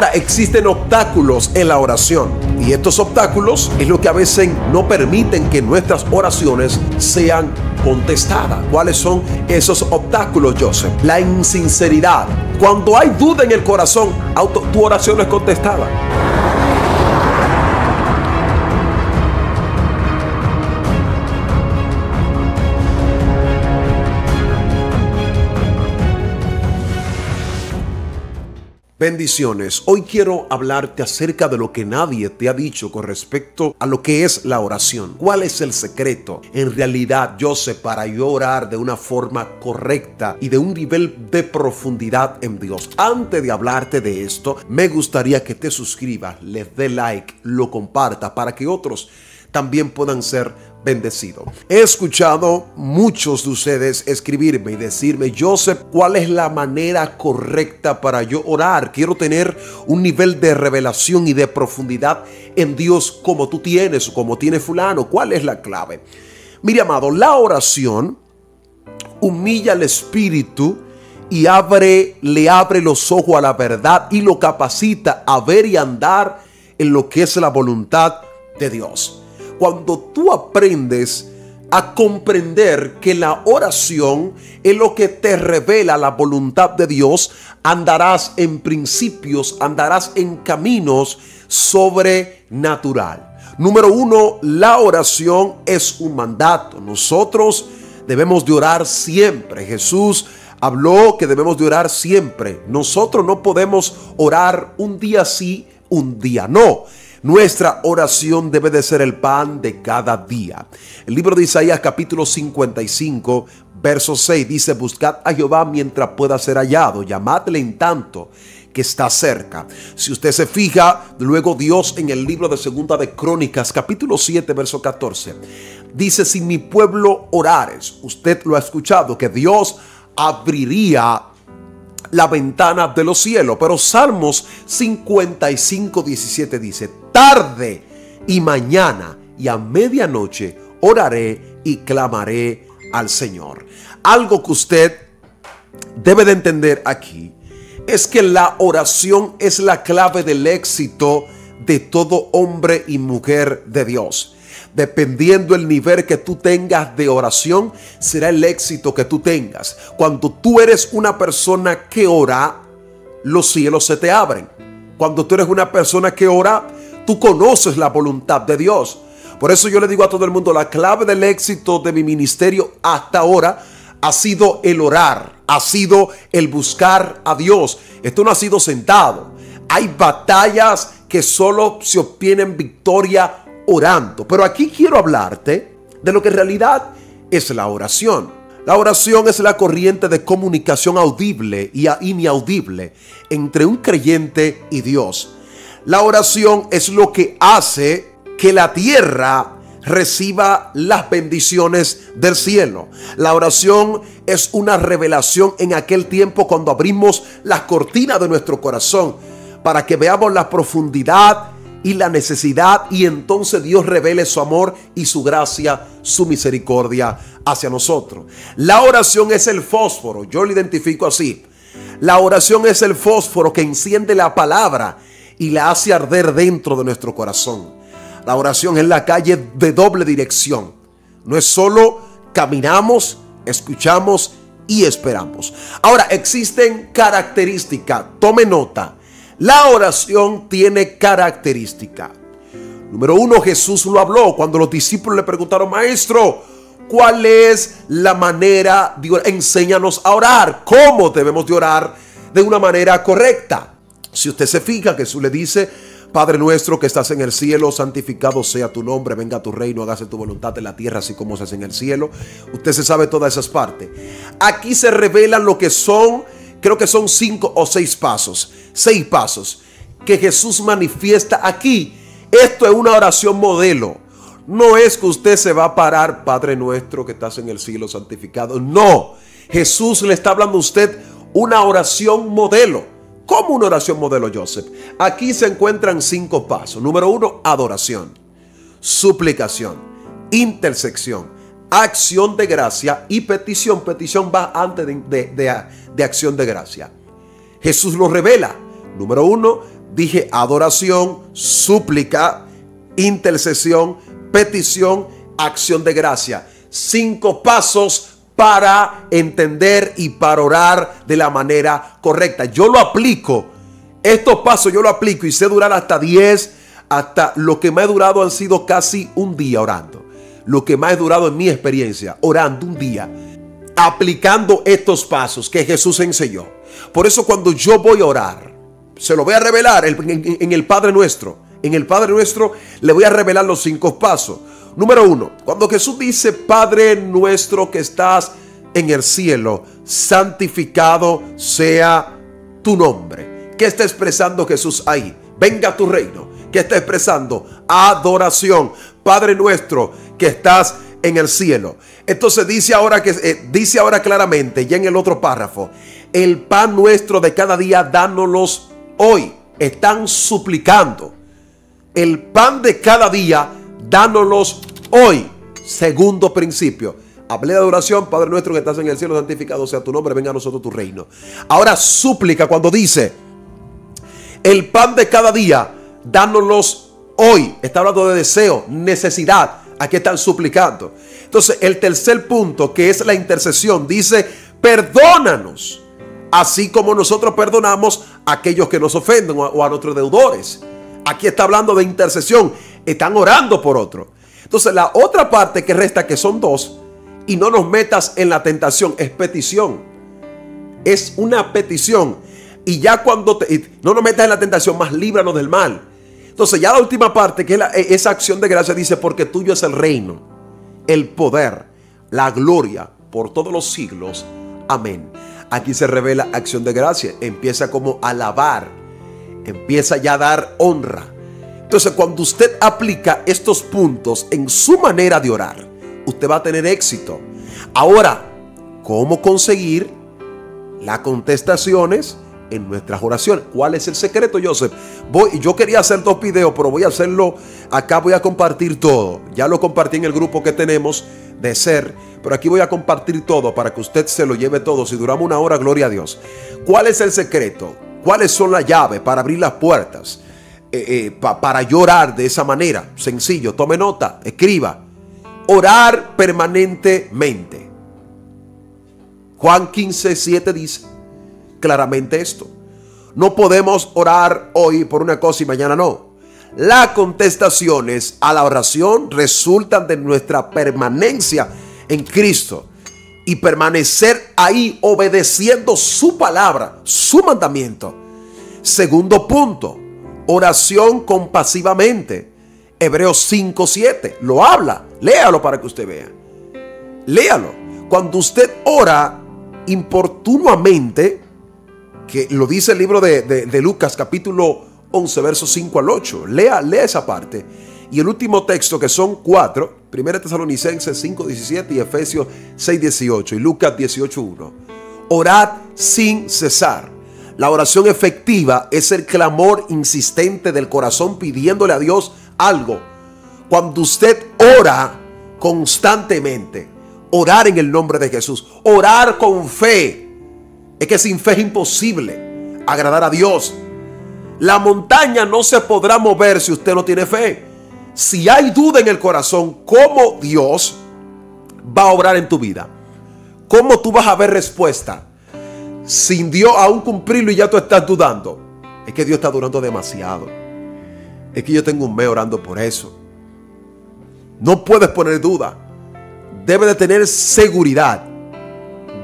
Ahora, existen obstáculos en la oración y estos obstáculos es lo que a veces no permiten que nuestras oraciones sean contestadas. ¿Cuáles son esos obstáculos, Joseph? La insinceridad. Cuando hay duda en el corazón, tu oración es contestada. Bendiciones. Hoy quiero hablarte acerca de lo que nadie te ha dicho con respecto a lo que es la oración. ¿Cuál es el secreto? En realidad, yo sé para yo orar de una forma correcta y de un nivel de profundidad en Dios. Antes de hablarte de esto, me gustaría que te suscribas, les dé like, lo comparta para que otros también puedan ser bendecidos. He escuchado muchos de ustedes escribirme y decirme, Joseph, ¿cuál es la manera correcta para yo orar? Quiero tener un nivel de revelación y de profundidad en Dios como tú tienes o como tiene fulano. ¿Cuál es la clave? Mire, amado, la oración humilla al espíritu y abre, le abre los ojos a la verdad y lo capacita a ver y andar en lo que es la voluntad de Dios cuando tú aprendes a comprender que la oración es lo que te revela la voluntad de Dios, andarás en principios, andarás en caminos sobrenatural. Número uno, la oración es un mandato. Nosotros debemos de orar siempre. Jesús habló que debemos de orar siempre. Nosotros no podemos orar un día sí, un día no. Nuestra oración debe de ser el pan de cada día. El libro de Isaías capítulo 55, verso 6 dice, buscad a Jehová mientras pueda ser hallado, llamadle en tanto que está cerca. Si usted se fija, luego Dios en el libro de Segunda de Crónicas, capítulo 7, verso 14, dice, si mi pueblo orares, usted lo ha escuchado, que Dios abriría la ventana de los cielos. Pero Salmos 55, 17 dice, tarde y mañana y a medianoche oraré y clamaré al Señor. Algo que usted debe de entender aquí es que la oración es la clave del éxito de todo hombre y mujer de Dios. Dependiendo el nivel que tú tengas de oración, será el éxito que tú tengas. Cuando tú eres una persona que ora, los cielos se te abren. Cuando tú eres una persona que ora, tú conoces la voluntad de Dios. Por eso yo le digo a todo el mundo, la clave del éxito de mi ministerio hasta ahora ha sido el orar, ha sido el buscar a Dios. Esto no ha sido sentado. Hay batallas que solo se obtienen victoria orando. Pero aquí quiero hablarte de lo que en realidad es la oración. La oración es la corriente de comunicación audible y inaudible entre un creyente y Dios. La oración es lo que hace que la tierra reciba las bendiciones del cielo. La oración es una revelación en aquel tiempo cuando abrimos las cortinas de nuestro corazón para que veamos la profundidad y la necesidad y entonces Dios revele su amor y su gracia, su misericordia hacia nosotros. La oración es el fósforo, yo lo identifico así. La oración es el fósforo que enciende la palabra y la hace arder dentro de nuestro corazón. La oración es la calle de doble dirección. No es solo caminamos, escuchamos y esperamos. Ahora, existen características, tome nota la oración tiene característica. Número uno, Jesús lo habló cuando los discípulos le preguntaron, maestro, ¿cuál es la manera de orar? Enséñanos a orar. ¿Cómo debemos de orar de una manera correcta? Si usted se fija, Jesús le dice, Padre nuestro que estás en el cielo, santificado sea tu nombre, venga tu reino, hágase tu voluntad en la tierra, así como se hace en el cielo. Usted se sabe todas esas partes. Aquí se revelan lo que son creo que son cinco o seis pasos, seis pasos que Jesús manifiesta aquí. Esto es una oración modelo. No es que usted se va a parar, Padre nuestro que estás en el cielo santificado. No, Jesús le está hablando a usted una oración modelo. ¿Cómo una oración modelo, Joseph? Aquí se encuentran cinco pasos. Número uno, adoración, suplicación, intersección, acción de gracia y petición. Petición va antes de, de, de acción de gracia. Jesús lo revela. Número uno, Dije adoración, súplica, intercesión, petición, acción de gracia. Cinco pasos para entender y para orar de la manera correcta. Yo lo aplico. Estos pasos yo lo aplico y sé durar hasta 10, hasta lo que me ha durado han sido casi un día orando. Lo que más ha durado en mi experiencia, orando un día, aplicando estos pasos que Jesús enseñó. Por eso cuando yo voy a orar, se lo voy a revelar en el Padre Nuestro. En el Padre Nuestro le voy a revelar los cinco pasos. Número uno, cuando Jesús dice, Padre nuestro que estás en el cielo, santificado sea tu nombre. ¿Qué está expresando Jesús ahí? Venga a tu reino. ¿Qué está expresando? Adoración. Padre nuestro que estás en el cielo. Entonces dice ahora que eh, dice ahora claramente, ya en el otro párrafo, el pan nuestro de cada día dánoslos hoy. Están suplicando. El pan de cada día dánoslos hoy. Segundo principio. Hablé de adoración, Padre nuestro que estás en el cielo, santificado sea tu nombre, venga a nosotros tu reino. Ahora súplica cuando dice, el pan de cada día, dánoslos hoy. Está hablando de deseo, necesidad. Aquí están suplicando. Entonces, el tercer punto, que es la intercesión, dice, perdónanos, así como nosotros perdonamos a aquellos que nos ofenden o a nuestros deudores. Aquí está hablando de intercesión. Están orando por otro. Entonces la otra parte que resta, que son dos, y no nos metas en la tentación, es petición. Es una petición. Y ya cuando te, no nos metas en la tentación, más líbranos del mal. Entonces ya la última parte, que es e, esa acción de gracia, dice, porque tuyo es el reino, el poder, la gloria por todos los siglos. Amén. Aquí se revela acción de gracia. Empieza como alabar empieza ya a dar honra. Entonces, cuando usted aplica estos puntos en su manera de orar, usted va a tener éxito. Ahora, ¿cómo conseguir las contestaciones en nuestras oraciones? ¿Cuál es el secreto, Joseph? Voy, yo quería hacer dos videos, pero voy a hacerlo acá, voy a compartir todo. Ya lo compartí en el grupo que tenemos de ser, pero aquí voy a compartir todo para que usted se lo lleve todo. Si duramos una hora, gloria a Dios. ¿Cuál es el secreto? ¿Cuáles son las llaves para abrir las puertas? Eh, eh, para llorar de esa manera. Sencillo, tome nota, escriba. Orar permanentemente. Juan 15, 7 dice claramente esto. No podemos orar hoy por una cosa y mañana no. Las contestaciones a la oración resultan de nuestra permanencia en Cristo y permanecer ahí obedeciendo su palabra, su mandamiento. Segundo punto, oración compasivamente. Hebreos 5:7 lo habla. Léalo para que usted vea. Léalo. Cuando usted ora importunamente, que lo dice el libro de, de Lucas capítulo 11, versos 5 al 8. Lea, lea esa parte. Y el último texto, que son cuatro, 1 Tesalonicenses 5, 17 y Efesios 6, 18 y Lucas 18, 1. Orad sin cesar. La oración efectiva es el clamor insistente del corazón pidiéndole a Dios algo. Cuando usted ora constantemente, orar en el nombre de Jesús, orar con fe, es que sin fe es imposible agradar a Dios. La montaña no se podrá mover si usted no tiene fe si hay duda en el corazón, ¿cómo Dios va a obrar en tu vida? ¿Cómo tú vas a ver respuesta? Sin Dios aún cumplirlo y ya tú estás dudando. Es que Dios está durando demasiado. Es que yo tengo un mes orando por eso. No puedes poner duda. Debe de tener seguridad.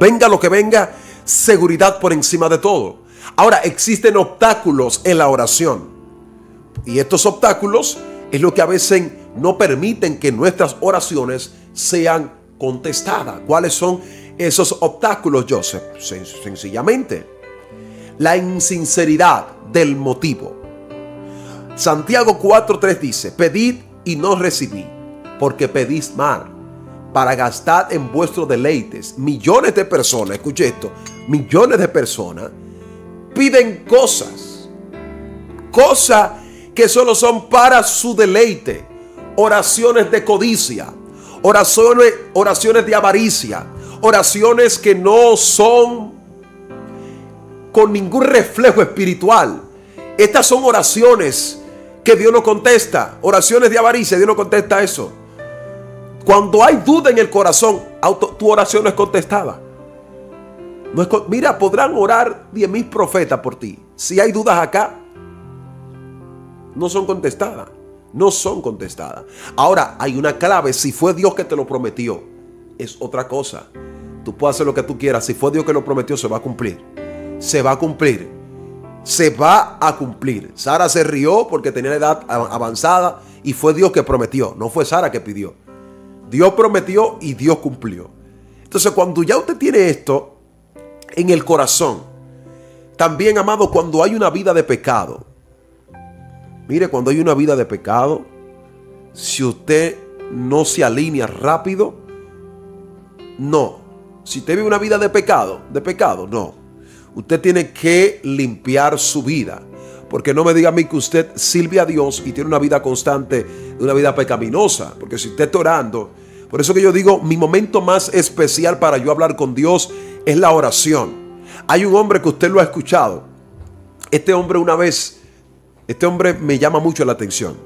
Venga lo que venga, seguridad por encima de todo. Ahora, existen obstáculos en la oración. Y estos obstáculos es lo que a veces no permiten que nuestras oraciones sean contestadas. ¿Cuáles son esos obstáculos, Joseph? Sencillamente, la insinceridad del motivo. Santiago 4.3 dice, pedid y no recibí, porque pedís mal, para gastar en vuestros deleites. Millones de personas, escuche esto, millones de personas piden cosas, cosas que solo son para su deleite. Oraciones de codicia, oraciones, oraciones de avaricia, oraciones que no son con ningún reflejo espiritual. Estas son oraciones que Dios no contesta. Oraciones de avaricia, Dios no contesta eso. Cuando hay duda en el corazón, tu oración no es contestada. Mira, podrán orar 10 mil profetas por ti. Si hay dudas acá, no son contestadas. No son contestadas. Ahora, hay una clave. Si fue Dios que te lo prometió, es otra cosa. Tú puedes hacer lo que tú quieras. Si fue Dios que lo prometió, se va a cumplir. Se va a cumplir. Se va a cumplir. Sara se rió porque tenía la edad avanzada y fue Dios que prometió. No fue Sara que pidió. Dios prometió y Dios cumplió. Entonces, cuando ya usted tiene esto en el corazón, también, amado, cuando hay una vida de pecado, mire, cuando hay una vida de pecado, si usted no se alinea rápido, no. Si usted vive una vida de pecado, de pecado, no. Usted tiene que limpiar su vida. Porque no me diga a mí que usted sirve a Dios y tiene una vida constante, una vida pecaminosa. Porque si usted está orando, por eso que yo digo, mi momento más especial para yo hablar con Dios es la oración. Hay un hombre que usted lo ha escuchado. Este hombre una vez, este hombre me llama mucho la atención.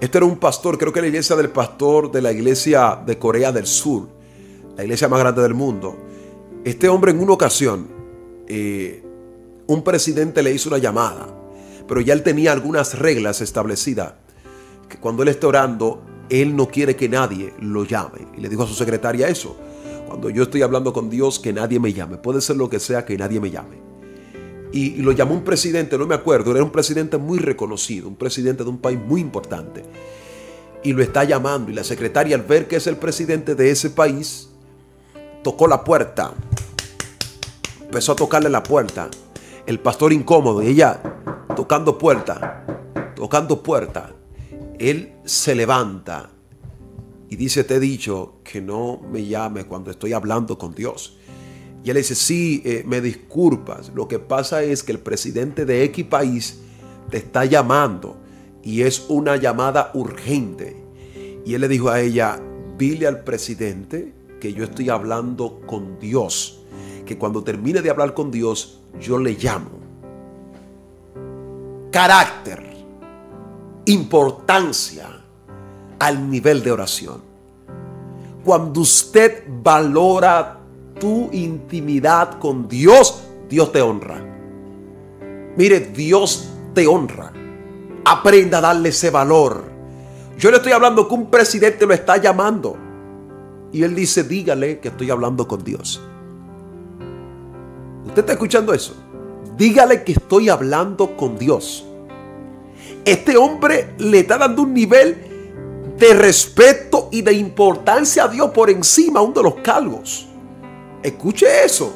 Este era un pastor, creo que la iglesia del pastor de la iglesia de Corea del Sur, la iglesia más grande del mundo. Este hombre en una ocasión, eh, un presidente le hizo una llamada, pero ya él tenía algunas reglas establecidas, que cuando él esté orando, él no quiere que nadie lo llame. Y le dijo a su secretaria eso. Cuando yo estoy hablando con Dios, que nadie me llame. Puede ser lo que sea, que nadie me llame. Y, lo llamó un presidente, no me acuerdo, era un presidente muy reconocido, un presidente de un país muy importante. Y lo está llamando. Y la secretaria, al ver que es el presidente de ese país, tocó la puerta. Empezó a tocarle la puerta. El pastor incómodo y ella tocando puerta, tocando puerta. Él se levanta y dice, te he dicho que no me llame cuando estoy hablando con Dios. Y él dice, sí, eh, me disculpas. Lo que pasa es que el presidente de X país te está llamando y es una llamada urgente. Y él le dijo a ella, dile al presidente que yo estoy hablando con Dios. Que cuando termine de hablar con Dios, yo le llamo. Carácter, importancia al nivel de oración. Cuando usted valora tu intimidad con Dios, Dios te honra. Mire, Dios te honra. Aprenda a darle ese valor. Yo le estoy hablando que un presidente lo está llamando. Y él dice, dígale que estoy hablando con Dios. ¿Usted está escuchando eso? Dígale que estoy hablando con Dios. Este hombre le está dando un nivel de respeto y de importancia a Dios por encima aún de los cargos. Escuche eso.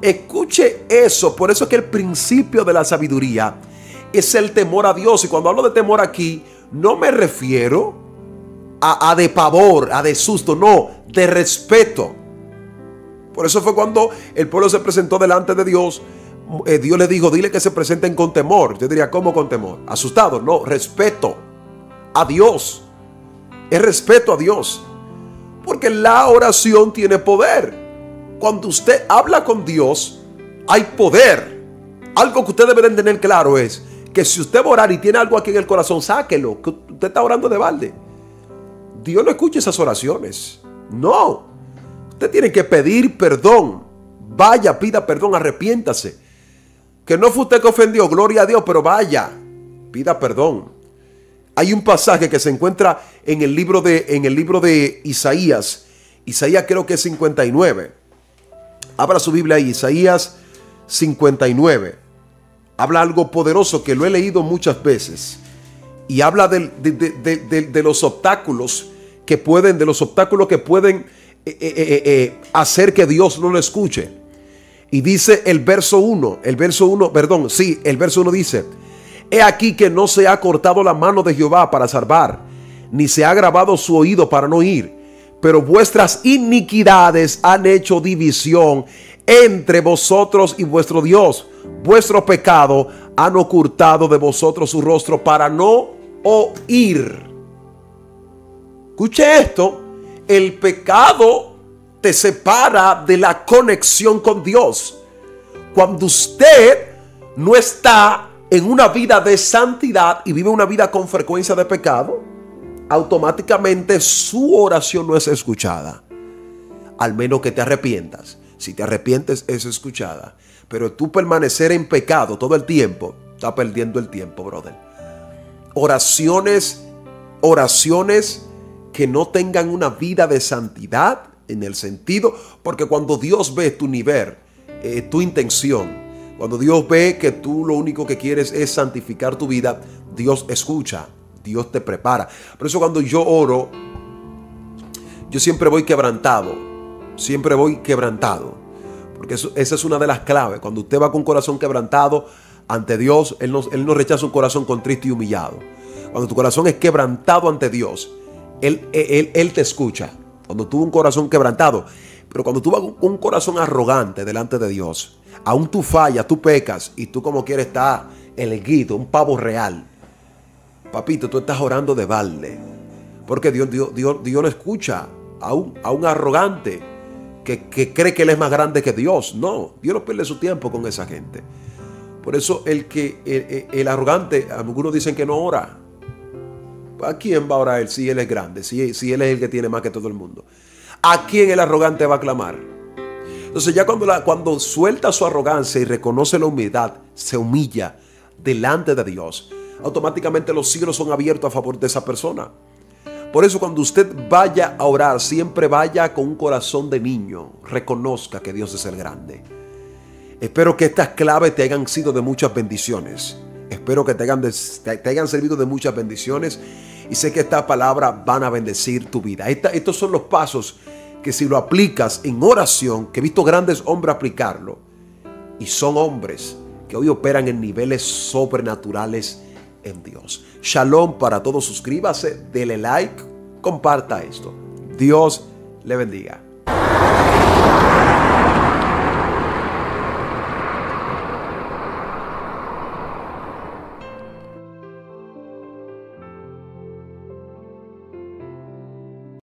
Escuche eso. Por eso es que el principio de la sabiduría es el temor a Dios. Y cuando hablo de temor aquí, no me refiero a, de pavor, a de susto, no, de respeto. Por eso fue cuando el pueblo se presentó delante de Dios. Eh, Dios le dijo, dile que se presenten con temor. Yo diría, ¿cómo con temor? Asustado, no, respeto a Dios. Es respeto a Dios. Porque la oración tiene poder. Cuando usted habla con Dios, hay poder. Algo que usted debe tener claro es que si usted va a orar y tiene algo aquí en el corazón, sáquelo. Que usted está orando de balde. Dios no escucha esas oraciones. No. Usted tiene que pedir perdón. Vaya, pida perdón, arrepiéntase. Que no fue usted que ofendió, gloria a Dios, pero vaya, pida perdón. Hay un pasaje que se encuentra en el libro de, en el libro de Isaías. Isaías creo que es 59. Abra su Biblia ahí, Isaías 59. Habla algo poderoso que lo he leído muchas veces. Y habla de, de, los obstáculos que pueden, de los obstáculos que pueden eh, eh, eh, hacer que Dios no lo escuche. Y dice el verso 1, el verso 1, perdón, sí, el verso 1 dice, He aquí que no se ha cortado la mano de Jehová para salvar, ni se ha grabado su oído para no oír, pero vuestras iniquidades han hecho división entre vosotros y vuestro Dios. Vuestro pecado han ocultado de vosotros su rostro para no oír. Escuche esto, el pecado te separa de la conexión con Dios. Cuando usted no está en una vida de santidad y vive una vida con frecuencia de pecado, automáticamente su oración no es escuchada. Al menos que te arrepientas. Si te arrepientes es escuchada. Pero tú permanecer en pecado todo el tiempo, está perdiendo el tiempo, brother. Oraciones, oraciones que no tengan una vida de santidad en el sentido, porque cuando Dios ve tu nivel, eh, tu intención, cuando Dios ve que tú lo único que quieres es santificar tu vida, Dios escucha, Dios te prepara. Por eso cuando yo oro, yo siempre voy quebrantado, siempre voy quebrantado. Porque esa es una de las claves. Cuando usted va con corazón quebrantado ante Dios, Él no, él no rechaza un corazón contrito y humillado. Cuando tu corazón es quebrantado ante Dios, Él, él, él te escucha. Cuando tuvo un corazón quebrantado. Pero cuando tú vas con un corazón arrogante delante de Dios, aún tú fallas, tú pecas y tú como quieres estar el guido, un pavo real. Papito, tú estás orando de balde. Porque Dios, Dios, Dios, Dios no escucha a un, a un arrogante que, cree que Él es más grande que Dios. No, Dios no pierde su tiempo con esa gente. Por eso el que el, arrogante, algunos dicen que no ora. ¿A quién va a orar si él es grande? Si, si él es el que tiene más que todo el mundo. ¿A quién el arrogante va a clamar? Entonces ya cuando, cuando suelta su arrogancia y reconoce la humildad, se humilla delante de Dios, automáticamente los cielos son abiertos a favor de esa persona. Por eso cuando usted vaya a orar, siempre vaya con un corazón de niño. Reconozca que Dios es el grande. Espero que estas claves te hayan sido de muchas bendiciones. Espero que te hayan, te hayan servido de muchas bendiciones. Y sé que estas palabras van a bendecir tu vida. estos son los pasos que si lo aplicas en oración, que he visto grandes hombres aplicarlo, y son hombres que hoy operan en niveles sobrenaturales en Dios. Shalom para todos, suscríbase, dele like, comparta esto. Dios le bendiga.